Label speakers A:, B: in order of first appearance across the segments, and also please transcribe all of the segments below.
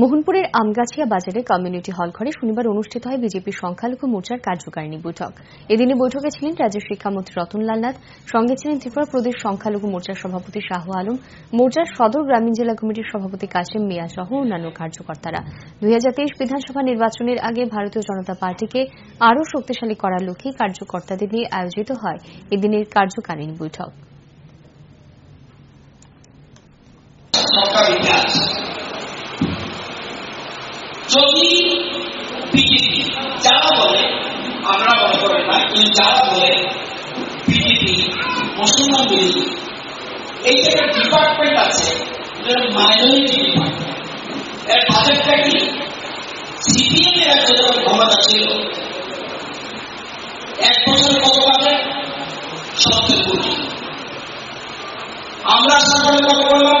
A: মোহনপুরের আমগাছিয়া বাজারে community hall ঘরে শনিবার অনুষ্ঠিত হয় বিজেপি সংখ্যালঘু মোর্চার কার্যকারিণী বৈঠক। এদিনে বৈঠকে ছিলেন রাজ্যের শিক্ষামন্ত্রী রতনলাল নাথ, সঙ্গে ছিলেন ত্রিপুরা প্রদেশ সংখ্যালঘু মোর্চার সভাপতি শাহ আলম, মোর্চার সদর গ্রামীণ জেলা কমিটির সভাপতি কাশেম মিয়া সহ অন্যান্য কার্যকর্তারা। দুই হাজার তেইশ বিধানসভা নির্বাচনের আগে ভারতীয় জনতা পার্টিকে আরও শক্তিশালী করার লক্ষ্যে কার্যকর্তাদের নিয়ে আয়োজিত হয় এদিনের কার্যকারিণী বৈঠক।
B: যদি বিজেপি যারা বলে, আমরা মনে করেন না, কিন্তু যারা বলে বিজেপি মুসলমান বিরোধী এই যে একটা ডিপার্টমেন্ট আছে মাইনরিটি ডিপার্টমেন্ট এর বাজেটটা কি? সিপিএম এর একটা ক্ষমতা ছিল। এক বছরে কত বাজেট সত্তর কোটি। আমরা সরকারে কত বললাম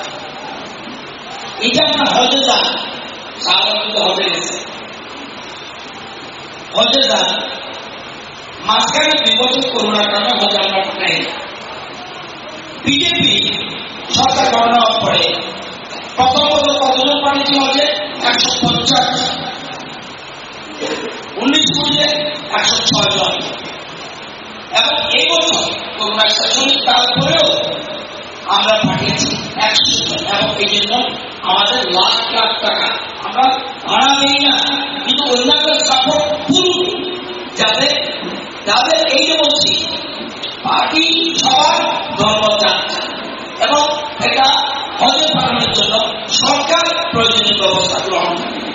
B: এটা আমরা হজে যান সাধারণত হজে গেছে। হজে যান মাঝখানে দুই বছর করোনার কারণে হজে আমরা নাই। বিজেপি সরকার গণনা পরে প্রথম কতজন পাঠিয়েছে হজে? একশো পঞ্চাশ। উনিশ কোটিতে একশো ছয় জন এবং এই বছর করোনা শাসনিক তারপরেও আমরা পাঠিয়েছি। এবং এই জন্য আমাদের লাখ লাখ টাকা। আমরা ভাড়া দিই না, কিন্তু অন্যান্য সাপোর্ট ফুল যাতে যাদের এই যে পার্টি সবার ধর্ম যাচ্ছে এবং এটা হজে পালনের জন্য সরকার প্রয়োজনীয় ব্যবস্থা গ্রহণ করে।